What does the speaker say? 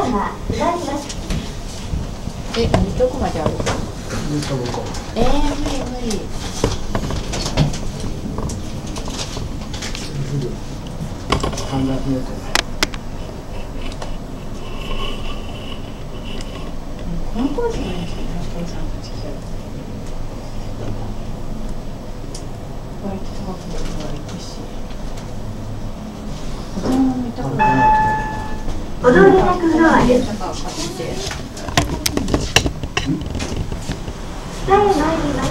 ドアが閉まります。え、何曲まである。えー、無理。無理。このポーズがいいんですよね、お父さんたち。割と高くなるから行くし。大人も見たくない。踊りのフロアで参ります